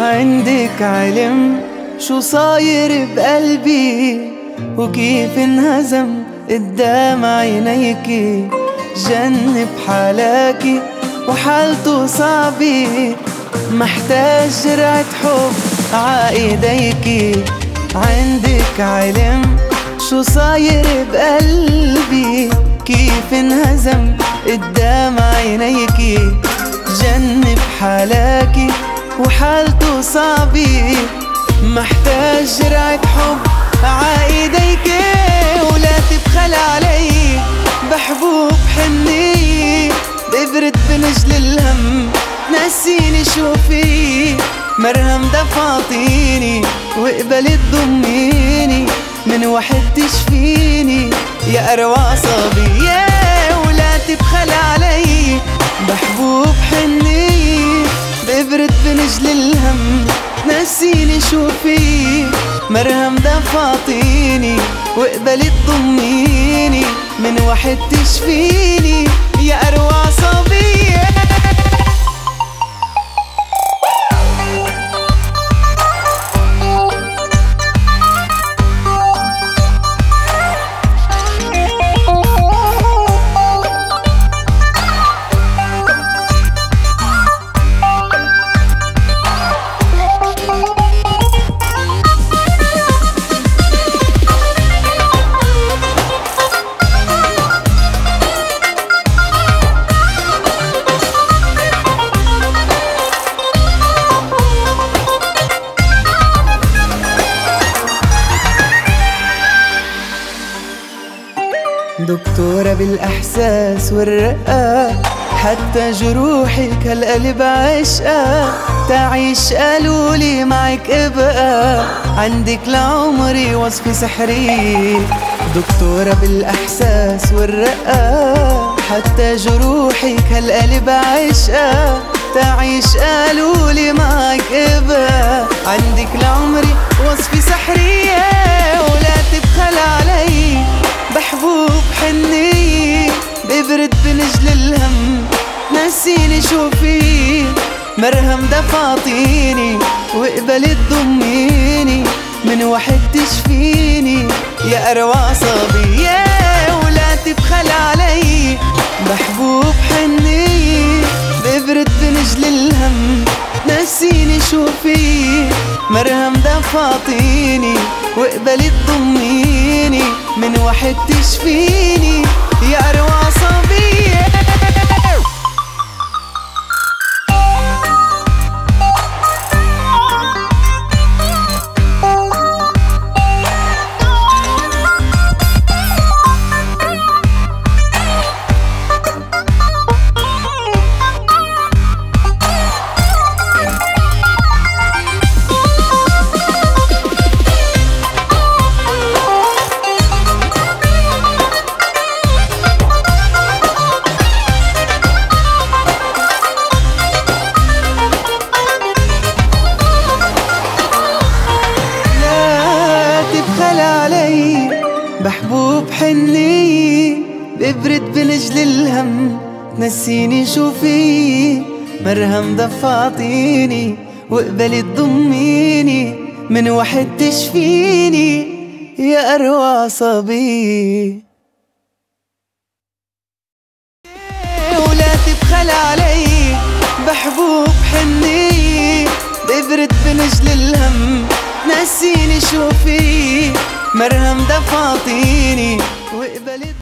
عندك علم شو صاير بقلبي؟ وكيف انهزم قدام عينيكي جن بحالاكي وحالته صعبة. محتاج جرعة حب عايديكي عندك علم شو صاير بقلبي؟ كيف انهزم قدام عينيكي جن بحالاكي وحالته صعبة محتاج جرعة حب عايديك ولا تبخل علي. بحبوب حنية ببرد بنجل الهم نسيني شو في مرهم دفعطيني وقبلت تضميني من وحد تشفيني. يا أروع صبي يا ولا تبخل علي. بحبوب حنية ببرد بنجل الهم نسيني شو في مرهم دفعطيني وقبلت تضميني من وحد تشفيني. دكتورة بالإحساس والرقة حتى جروحك هالقلب عشقة. تعيش قالولي معك ابقى. عندك لعمري وصفة سحرية دكتورة بالإحساس والرقة حتى جروحك هالقلب عشقة. تعيش قالولي معك ابقى. عندك لعمري وصفة سحرية ولا نسيني شو في مرهم دفعطيني وقبلت تضميني من وحد تشفيني. يا أروع صبي يا ولا تبخل علي. بحبوب حنية ببرد بنجل الهم نسيني شو في مرهم دفعطيني وقبلت تضميني من وحد تشفيني. بحبوب حنية ببرد بنجل الهم نسيني شو في. مرهم دفعطيني وقبلت تضميني من وحد تشفيني. يا أروع صبي. ولا تبخل علي بحبوب حنية ببرد بنجل الهم نسيني شو في. مرهم دفعطيني وقبلت